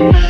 tonight.